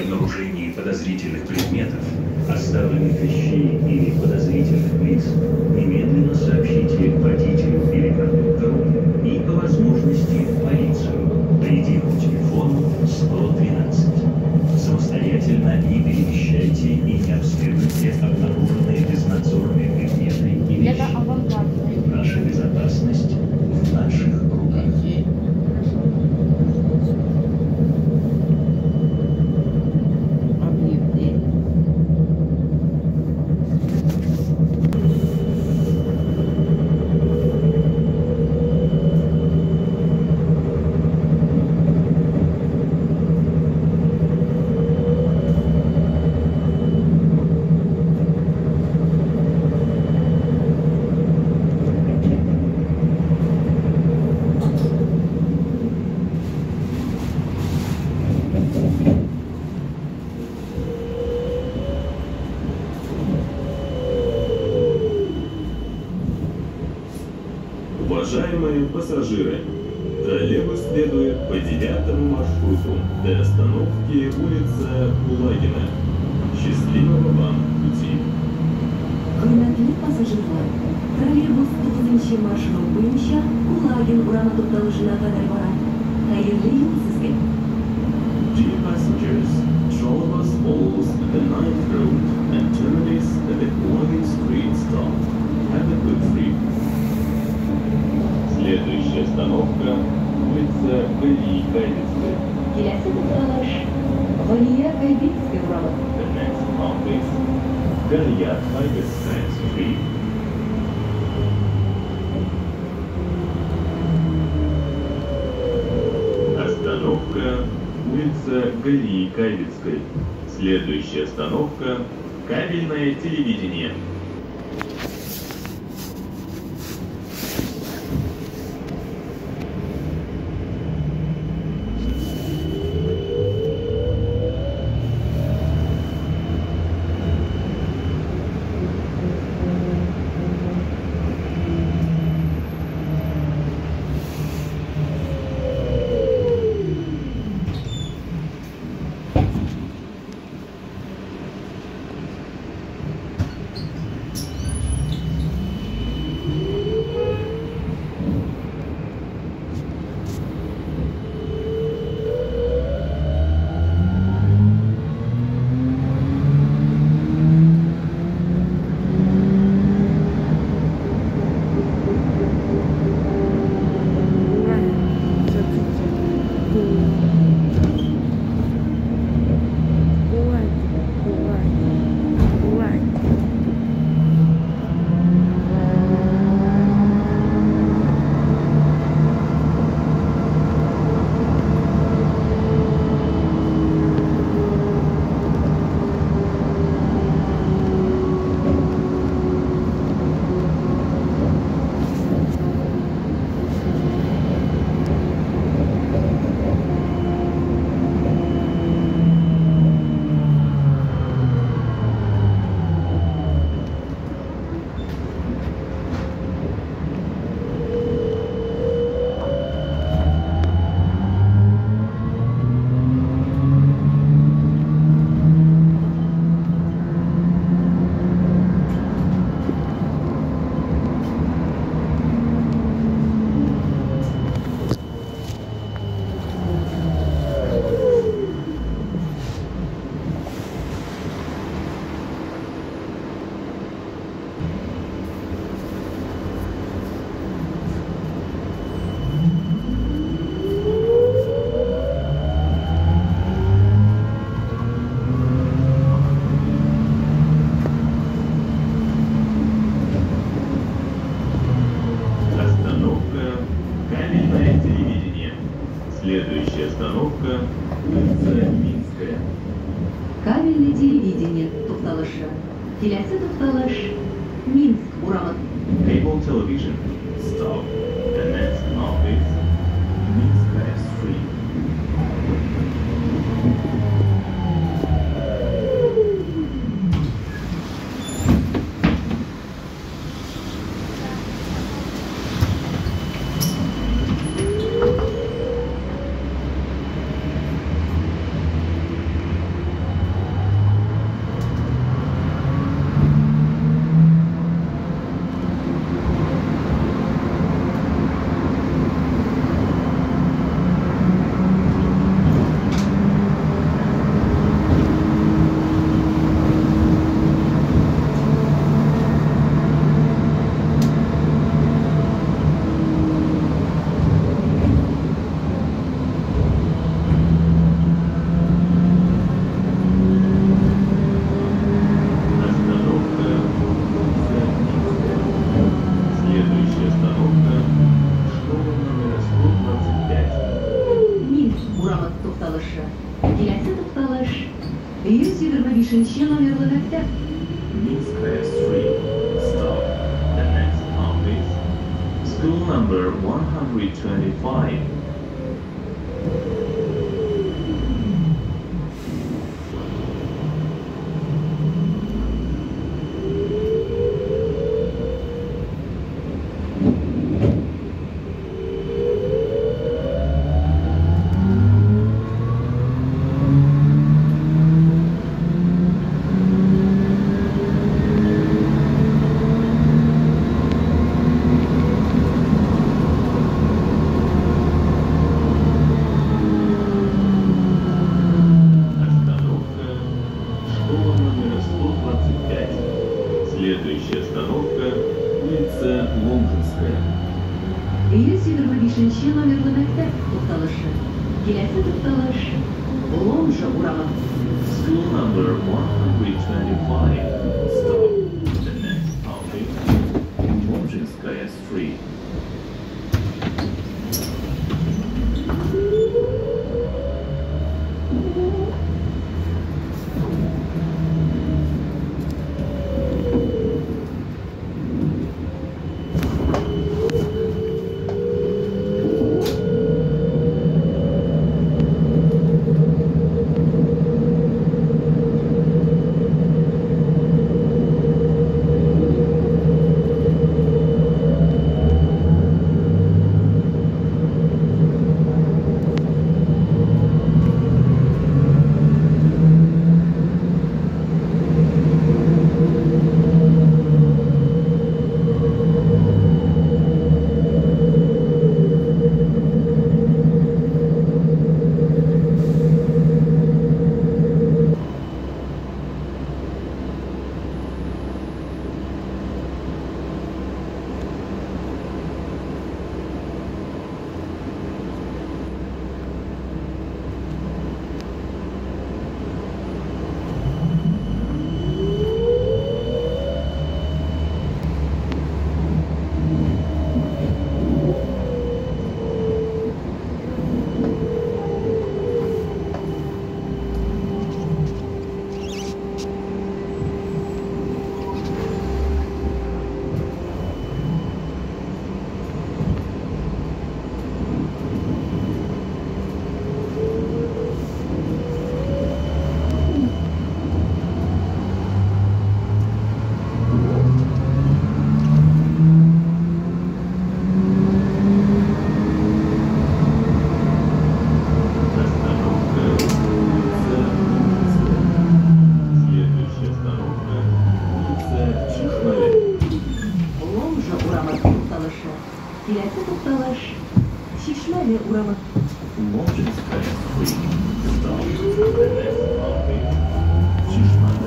обнаружении подозрительных предметов, оставленных вещей или подозрительных pasażery остановка улица Галии Кабельской. Следующая остановка – кабельное телевидение. солнцем. Dilekli noktalar, şişme ve urama. Şişme.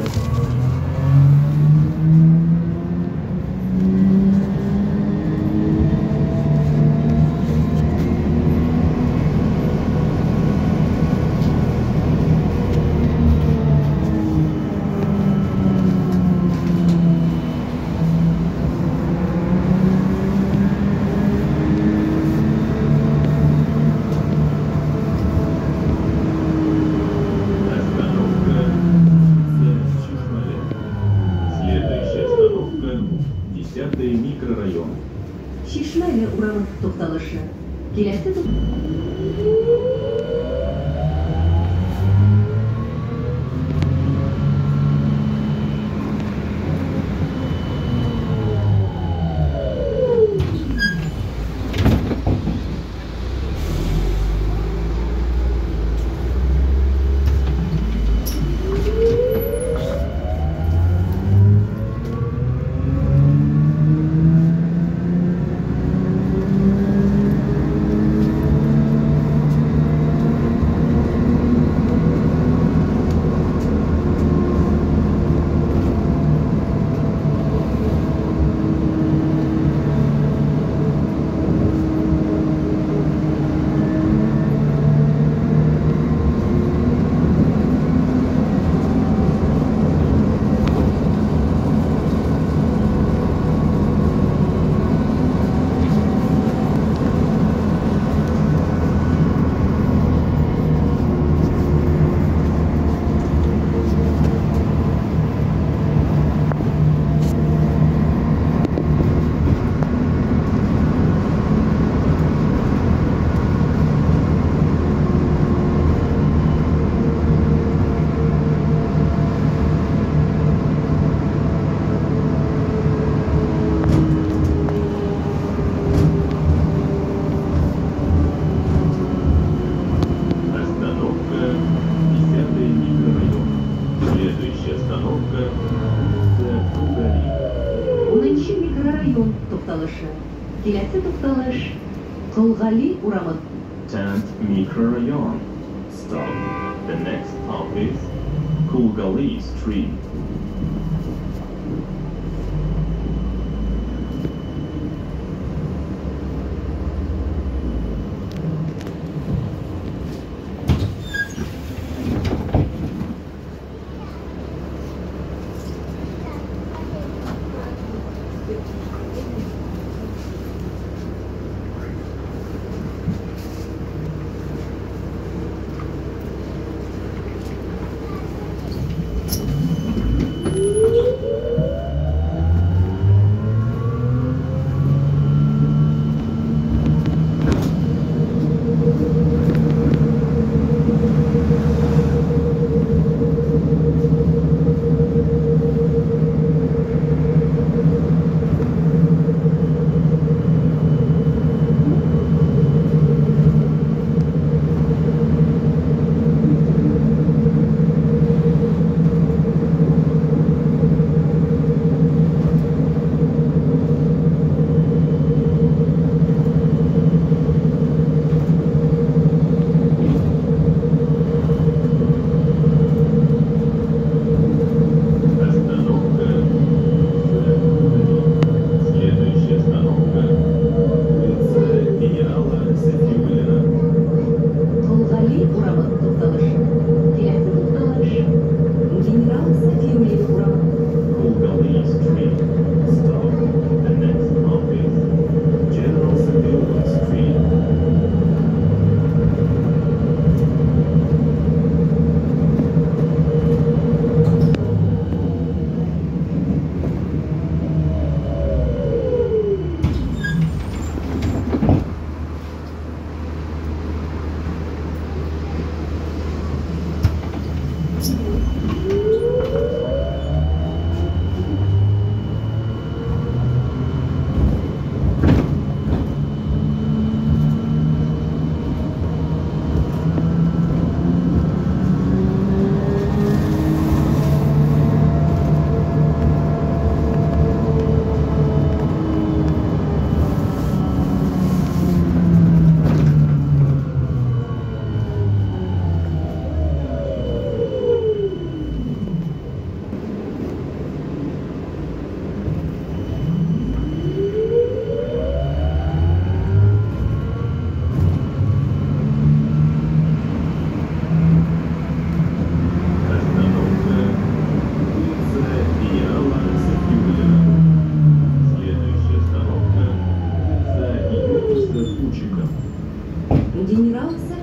pluralisme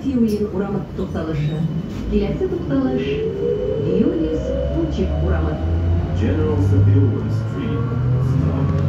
теуин урамат тоқталышы келесі тоқталыш юлис пучик урамат General Seville Street, stop.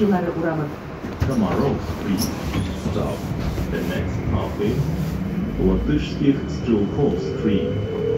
Tomorrow, please Stop. The next coffee. Латышских стрелков Street.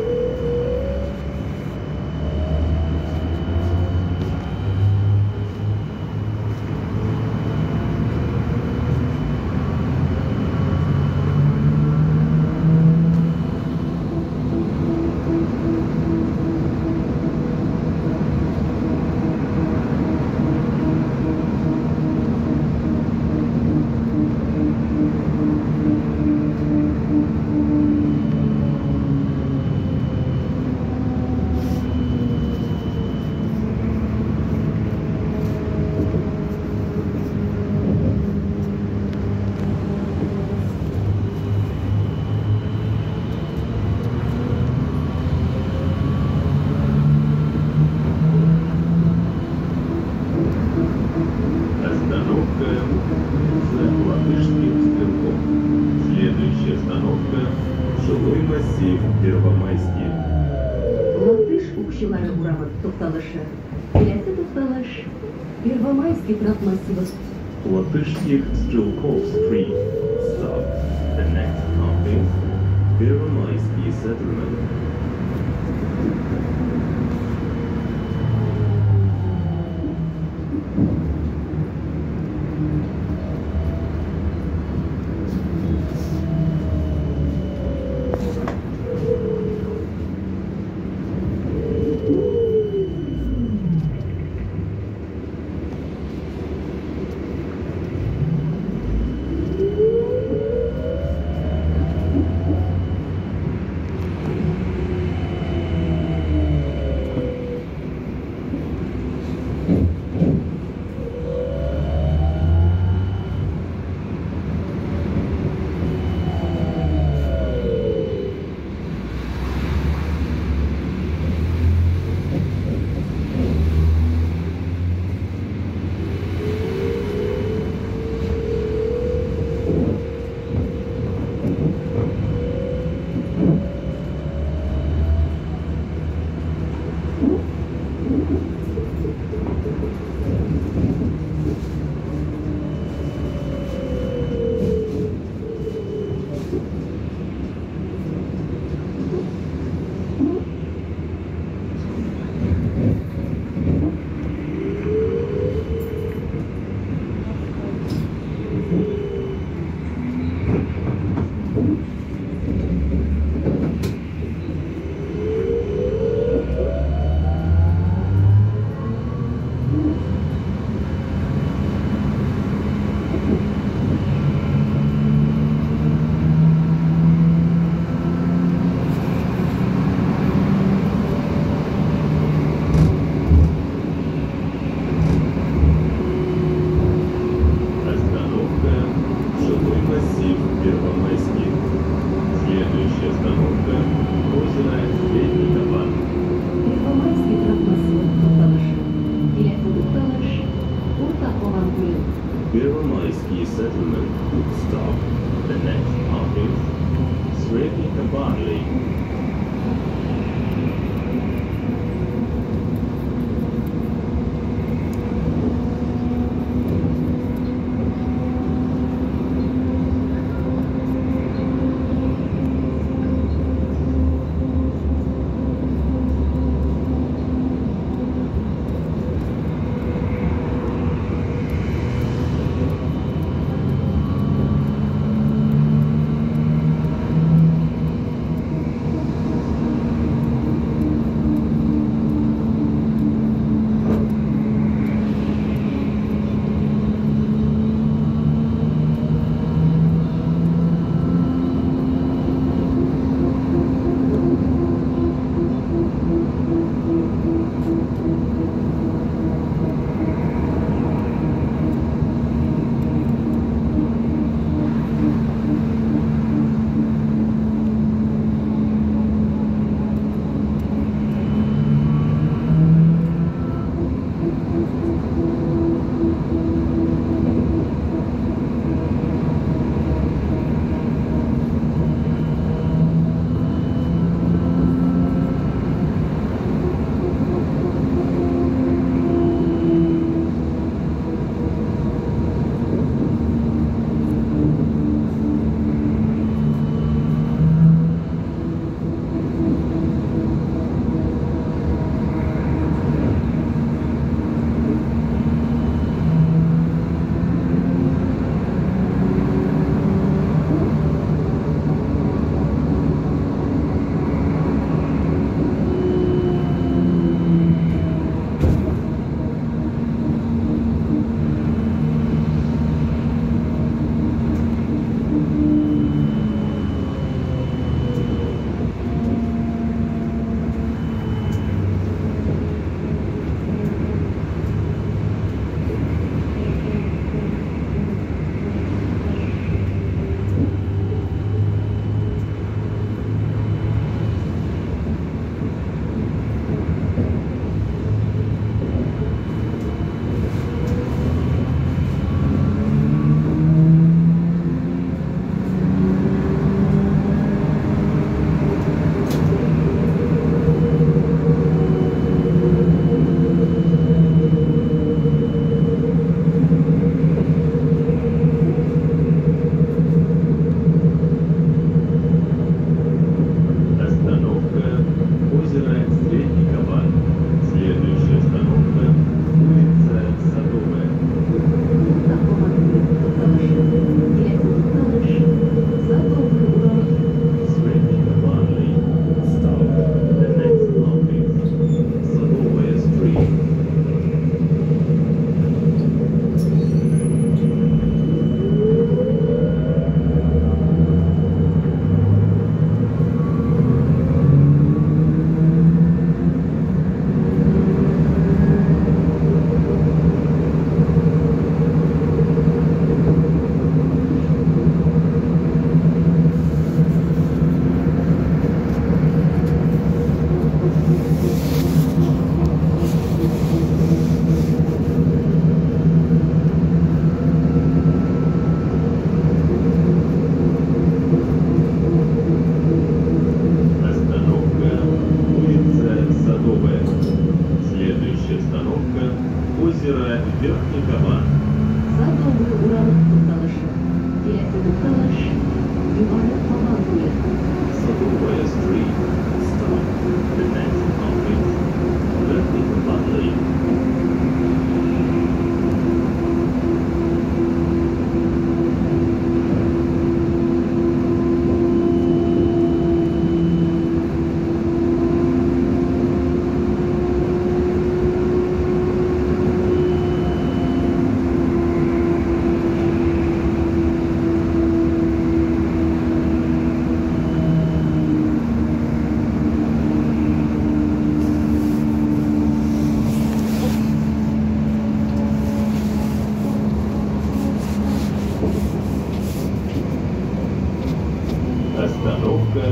Остановка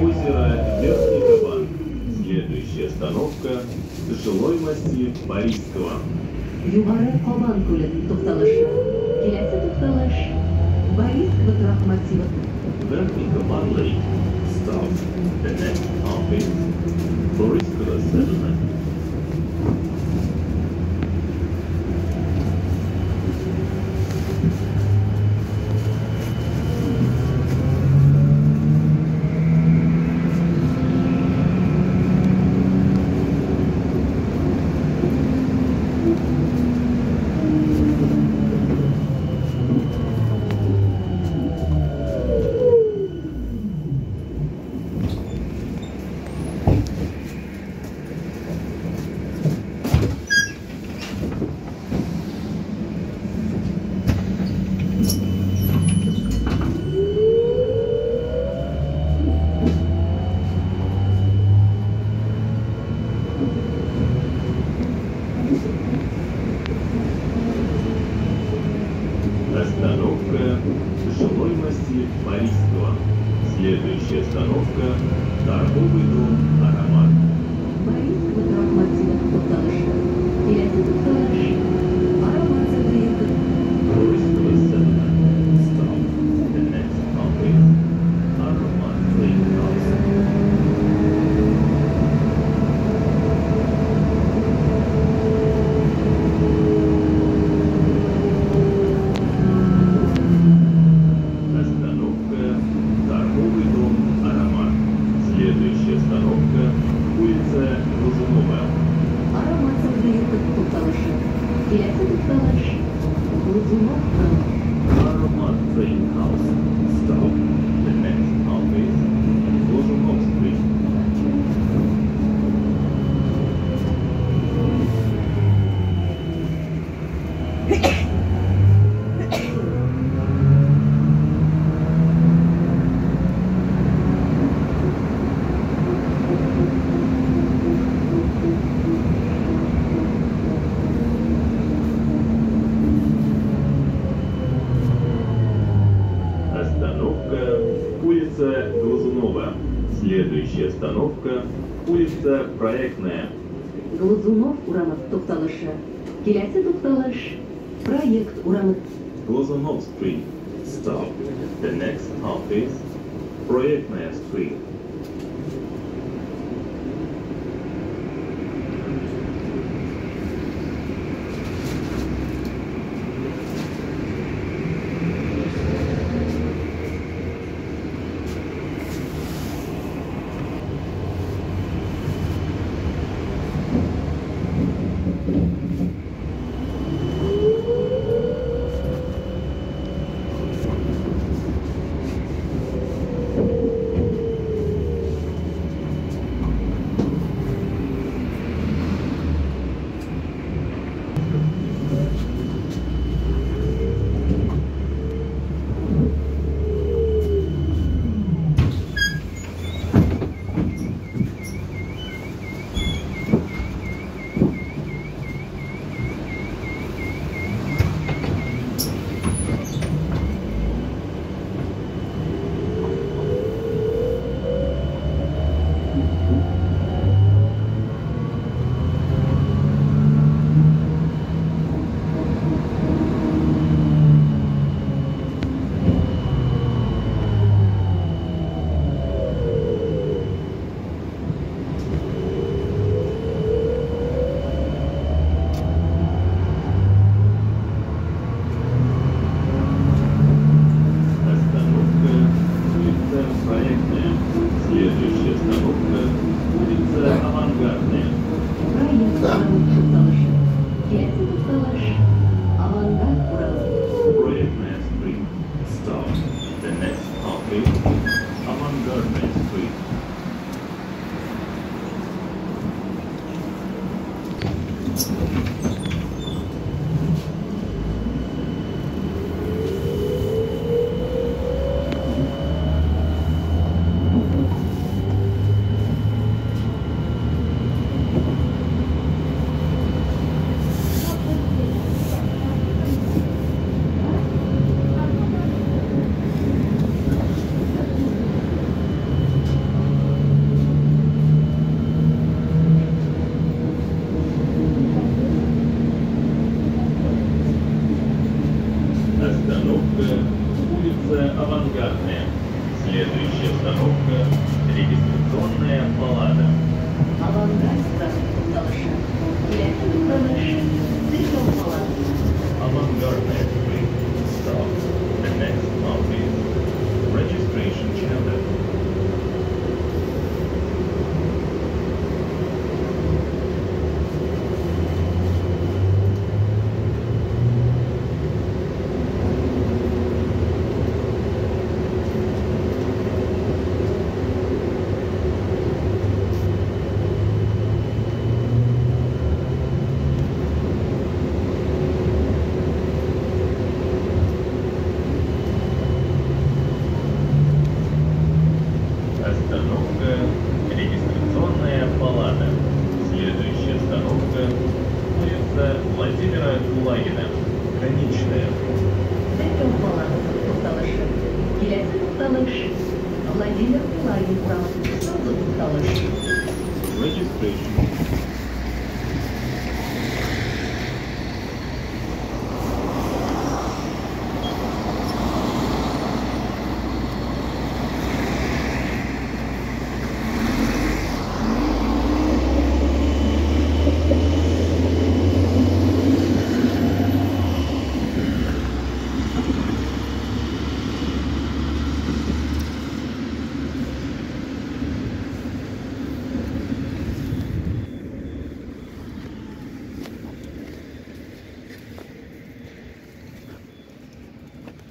озеро Верхний Кабан. Следующая остановка жилой массив Борисского. Югары Кабан көлі тоқталышы. Келесі тоқталыш Борисского тұрақ массиві. Верхний Кабан лейк. Став. Дәнәк. Афин. Борисского сәжіні. the next